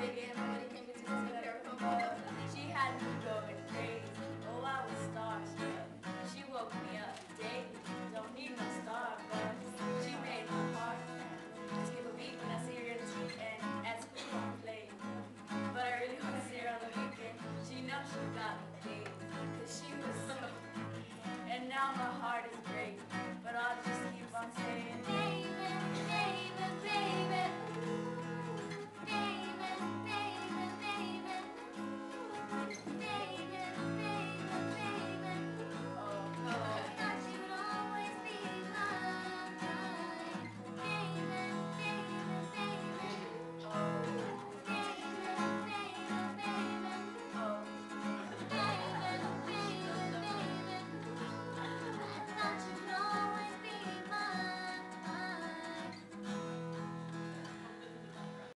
big and nobody can be considered her from. She had me going crazy. Oh, I was starstruck. She woke me up daily. Don't need no Starbucks. She made my heart Just give a beat when I see her in the street and ask if she play. But I really wanna see her on the weekend. She knows she got me days. Cause she was so. And now my